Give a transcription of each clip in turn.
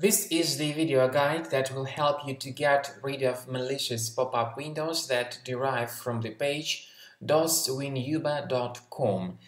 This is the video guide that will help you to get rid of malicious pop-up windows that derive from the page doswinuba.com.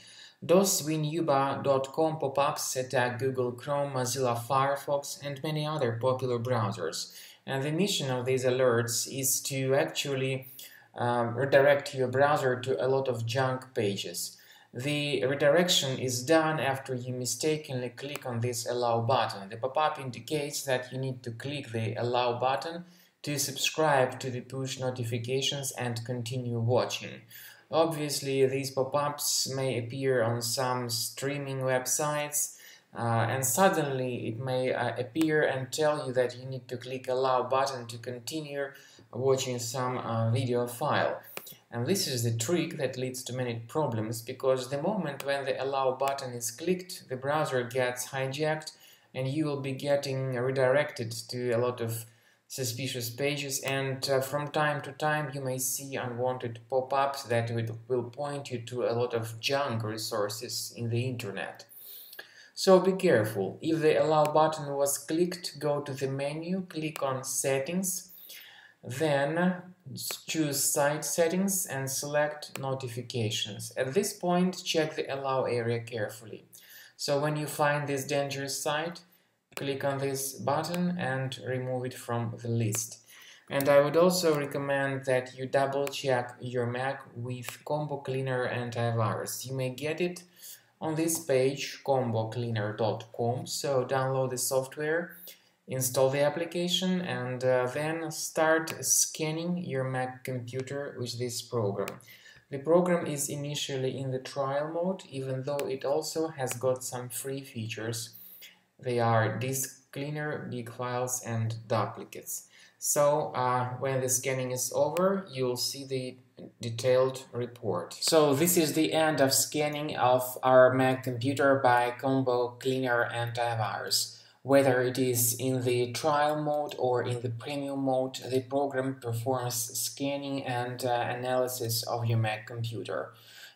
doswinuba.com pop-ups attack Google Chrome, Mozilla Firefox and many other popular browsers. And the mission of these alerts is to actually um, redirect your browser to a lot of junk pages. The redirection is done after you mistakenly click on this allow button. The pop-up indicates that you need to click the allow button to subscribe to the push notifications and continue watching. Obviously, these pop-ups may appear on some streaming websites uh, and suddenly it may uh, appear and tell you that you need to click allow button to continue watching some uh, video file. And this is the trick that leads to many problems because the moment when the allow button is clicked, the browser gets hijacked and you will be getting redirected to a lot of suspicious pages and uh, from time to time you may see unwanted pop-ups that will point you to a lot of junk resources in the internet. So be careful. If the allow button was clicked, go to the menu, click on settings, then choose site settings and select notifications. At this point, check the allow area carefully. So when you find this dangerous site, click on this button and remove it from the list. And I would also recommend that you double check your Mac with Combo Cleaner antivirus. You may get it on this page, combocleaner.com, so download the software install the application and uh, then start scanning your Mac computer with this program. The program is initially in the trial mode, even though it also has got some free features. They are disk cleaner, big files and duplicates. So uh, when the scanning is over, you'll see the detailed report. So this is the end of scanning of our Mac computer by Combo Cleaner Antivirus. Whether it is in the trial mode or in the premium mode, the program performs scanning and uh, analysis of your Mac computer.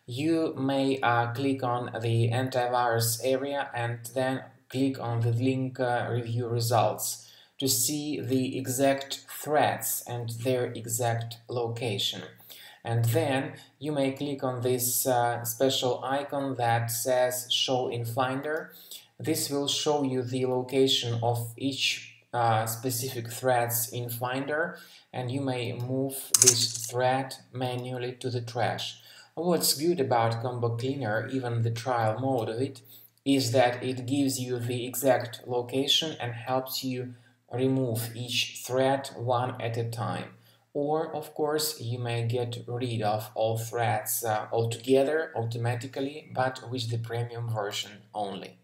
You may uh, click on the antivirus area and then click on the link uh, review results to see the exact threats and their exact location. And then you may click on this uh, special icon that says show in Finder this will show you the location of each uh, specific threads in Finder and you may move this thread manually to the trash. What's good about Combo Cleaner, even the trial mode of it, is that it gives you the exact location and helps you remove each thread one at a time. Or, of course, you may get rid of all threads uh, altogether automatically, but with the premium version only.